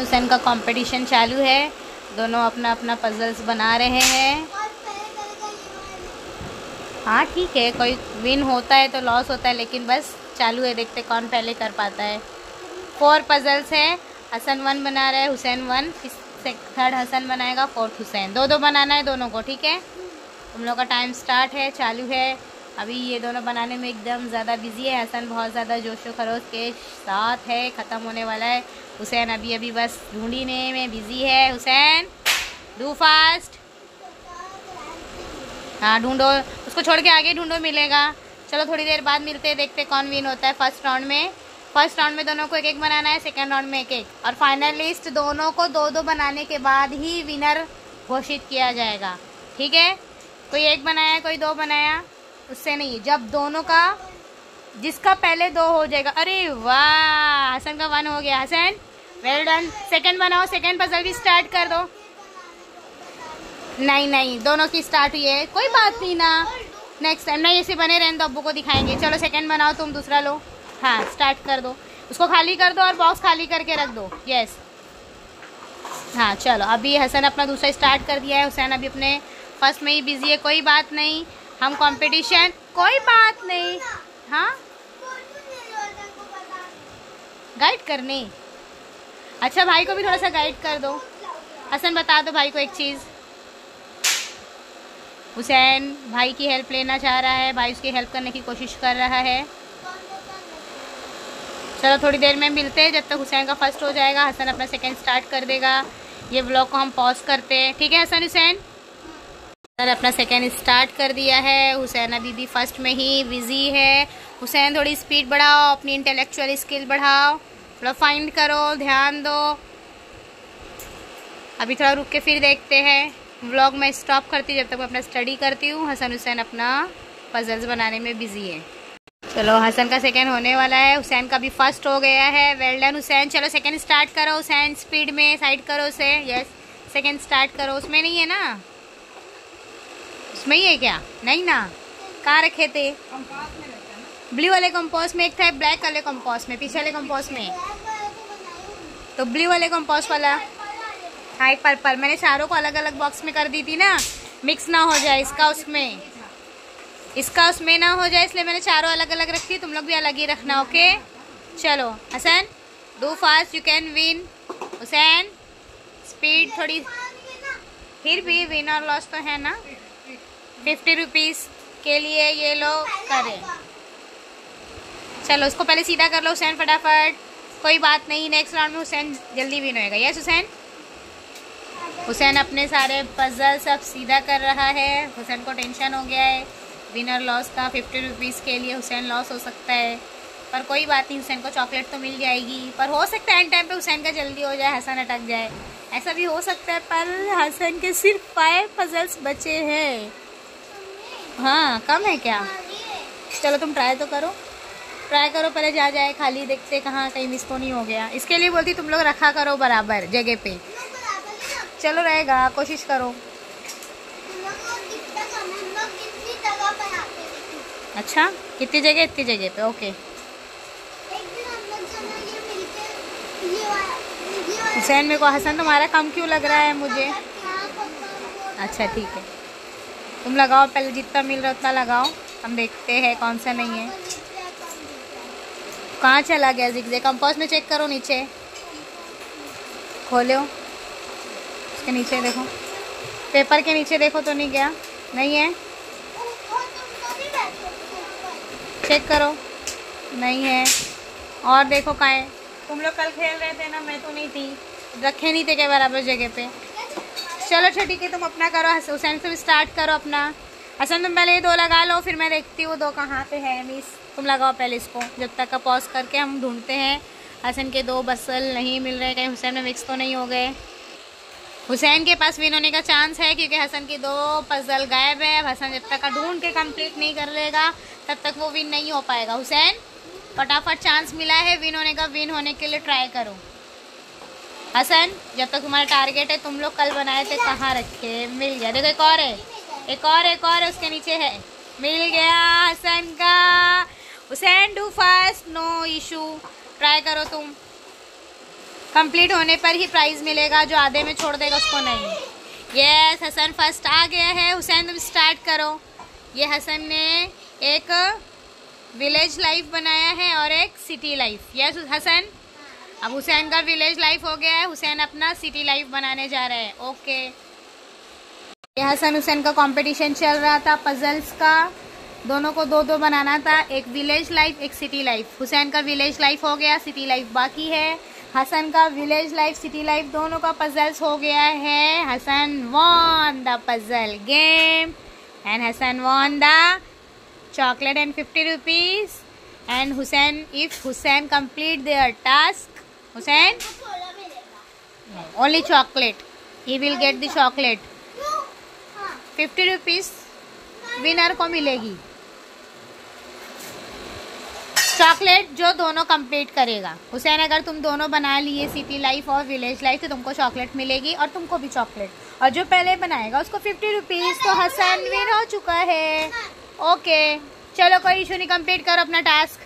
हुसैन का कंपटीशन चालू है। दोनों अपना अपना पजल्स बना रहे हैं। हाँ ठीक है, कोई विन होता है तो लॉस होता है, लेकिन बस चालू है, देखते कौन पहले कर पाता है। फोर पजल्स है हसन वन बना रहा है हुसैन वन थर्ड हसन बनाएगा फोर्थ हुसैन दो दो बनाना है दोनों को, ठीक है? तुम लोग का टाइम स्टार्ट है, चालू है। अभी ये दोनों बनाने में एकदम ज़्यादा बिज़ी है। हसन बहुत ज़्यादा जोशो खरोश के साथ है, ख़त्म होने वाला है। हुसैन अभी अभी बस ढूँढने में बिज़ी है। हुसैन डू फास्ट हाँ ढूंढो। उसको छोड़ के आगे ढूंढो, मिलेगा। चलो, थोड़ी देर बाद मिलते हैं, देखते कौन विन होता है फ़र्स्ट राउंड में। फ़र्स्ट राउंड में दोनों को एक एक बनाना है सेकेंड राउंड में एक एक और फाइनलिस्ट दोनों को दो दो बनाने के बाद ही विनर घोषित किया जाएगा। ठीक है? कोई एक बनाया, कोई दो बनाया? उससे नहीं, जब दोनों का, जिसका पहले दो हो जाएगा, अरे वाह, हसन का वन हो गया, हसन वेल डन सेकंड बनाओ सेकंड पजल भी स्टार्ट कर दो। नहीं नहीं, दोनों की स्टार्ट हुई है, कोई बात नहीं ना। नेक्स्ट टाइम नहीं, ऐसे बने रहने तो अब्बू को दिखाएँगे। चलो सेकंड बनाओ, तुम दूसरा लो। हाँ स्टार्ट कर दो। उसको खाली कर दो और बॉक्स खाली करके रख दो। यस हाँ चलो, अभी हसन अपना दूसरा स्टार्ट कर दिया है, हुसैन अभी अपने फ़र्स्ट में ही बिज़ी है, कोई बात नहीं। हम कंपटीशन कोई बात नहीं। हाँ? गाइड करने। अच्छा भाई को भी थोड़ा सा गाइड कर दो। हसन, बता दो भाई को एक चीज़। हुसैन भाई की हेल्प लेना चाह रहा है, भाई उसकी हेल्प करने की कोशिश कर रहा है। चलो, थोड़ी देर में मिलते हैं, जब तक हुसैन का फ़र्स्ट हो जाएगा, हसन अपना सेकंड स्टार्ट कर देगा। ये ब्लॉग को हम पॉज करते हैं। ठीक है, हसन, हुसैन? सर अपना सेकेंड स्टार्ट कर दिया है। हुसैन अभी भी फ़र्स्ट में ही बिज़ी है। हुसैन, थोड़ी स्पीड बढ़ाओ, अपनी इंटेलेक्चुअल स्किल बढ़ाओ। थोड़ा फाइंड करो, ध्यान दो। अभी थोड़ा रुक के फिर देखते हैं। व्लॉग में स्टॉप करती हूँ जब तक मैं अपना स्टडी करती हूँ। हसन, हुसैन अपना पजल्स बनाने में बिज़ी है। चलो, हसन का सेकेंड होने वाला है। हुसैन का भी फ़र्स्ट हो गया है। Well done Hussain. चलो सेकेंड स्टार्ट करो। हुसैन स्पीड में साइड करो उसे। यस सेकेंड स्टार्ट करो। उसमें नहीं है ना? उसमें ही है क्या? नहीं ना? कहाँ रखे थे? ब्लू वाले कंपोस्ट में एक था ब्लैक वाले कंपोस्ट में, पीछे वाले कंपोस्ट में। तो ब्लू वाले कंपोस्ट वाला। हाई पर्पल। मैंने चारों को अलग अलग बॉक्स में कर दी थी ना। मिक्स ना हो जाए इसका उसमें। इसका उसमें ना हो जाए, इसलिए मैंने चारों अलग अलग रखी। तुम लोग भी अलग ही रखना ओके चलो, Hasan do fast you can win Hussain speed थोड़ी फिर भी विन और लॉस तो है ना? फिफ्टी रुपीज़ के लिए ये लोग करें। चलो उसको पहले सीधा कर लो, हुसैन, फटाफट। कोई बात नहीं नेक्स्ट राउंड में हुसैन जल्दी विन होएगा। यस हुसैन? हुसैन अपने सारे पजल सब सीधा कर रहा है। हुसैन को टेंशन हो गया है। विनर लॉस का फिफ्टी रुपीज़ के लिए हुसैन लॉस हो सकता है। पर कोई बात नहीं, हुसैन को चॉकलेट तो मिल जाएगी। पर हो सकता है एंड टाइम पे हुसैन का जल्दी हो जाए, हसन अटक जाए। ऐसा भी हो सकता है, पर हसन के सिर्फ़ फाइव पजल्स बचे हैं। हाँ कम है क्या? चलो तुम ट्राई तो करो। ट्राई करो, पहले जा जाए खाली, देखते कहाँ कहीं मिस तो नहीं हो गया। इसके लिए बोलती तुम लोग रखा करो बराबर, जगह पे। चलो रहेगा, कोशिश करो। अच्छा कितनी जगह, इतनी जगह पे, ओके। हुसैन मेरे को हसन तुम्हारा कम क्यों लग रहा है मुझे? अच्छा ठीक है। तुम लगाओ पहले जितना मिल रहा है उतना लगाओ। हम देखते हैं कौन सा नहीं है। कहाँ चला गया जिगजे कंपोस्ट में चेक करो नीचे। खोलो। उसके नीचे देखो। पेपर के नीचे देखो तो नहीं गया। नहीं है? चेक करो। नहीं है। और देखो कहाँ है। तुम लोग कल खेल रहे थे ना मैं तो नहीं थी। रखे नहीं थे क्या बराबर जगह पे? चलो अच्छा ठीक है तुम अपना करो हुसैन से स्टार्ट करो अपना। हसन, तुम पहले ये दो लगा लो, फिर मैं देखती हूँ दो कहाँ पे है मिस तुम लगाओ पहले इसको, जब तक का पॉज करके हम ढूंढते हैं। हसन के दो बसल नहीं मिल रहे, कहीं हुसैन में मिक्स तो नहीं हो गए। हुसैन के पास विन होने का चांस है, क्योंकि हसन की दो पजल गायब है। अब हसन जब तक का ढूंढ के कंप्लीट नहीं कर लेगा, तब तक वो विन नहीं हो पाएगा। हुसैन, फटाफट चांस मिला है विन होने का विन होने के लिए ट्राई करो। हसन, जब तक तुम्हारा टारगेट है, तुम लोग कल बनाए थे, कहाँ रखे? मिल गया। देखो, एक और है। एक और एक और है, उसके नीचे है। मिल गया हसन का। Hussain do fast no issue try करो तुम। कंप्लीट होने पर ही प्राइज मिलेगा, जो आधे में छोड़ देगा, उसको नहीं। यस हसन फ़र्स्ट आ गया है। हुसैन तुम स्टार्ट करो। ये हसन ने एक विलेज लाइफ बनाया है और एक सिटी लाइफ यस हसन? अब हुसैन का विलेज लाइफ हो गया है। हुसैन अपना सिटी लाइफ बनाने जा रहे हैं। ओके ये हसन हुसैन का कंपटीशन चल रहा था पजल्स का। दोनों को दो दो बनाना था। एक विलेज लाइफ एक सिटी लाइफ हुसैन का विलेज लाइफ हो गया सिटी लाइफ बाकी है। हसन का विलेज लाइफ सिटी लाइफ दोनों का पजल्स हो गया है। Hasan won the puzzle game and Hasan won the chocolate and fifty rupees and Hussain if Hussain complete their task Hussain? Only chocolate he will get the chocolate fifty rupees winner को मिलेगी। Chocolate जो दोनों complete करेगा। हुसैन, अगर तुम दोनों बना लिए सिटी लाइफ और विलेज लाइफ तो तुमको चॉकलेट मिलेगी और तुमको भी चॉकलेट और जो पहले बनाएगा, उसको फिफ्टी रुपीज़ तो हसन विन हो चुका है। ओके चलो कोई इशू नहीं कंप्लीट करो अपना टास्क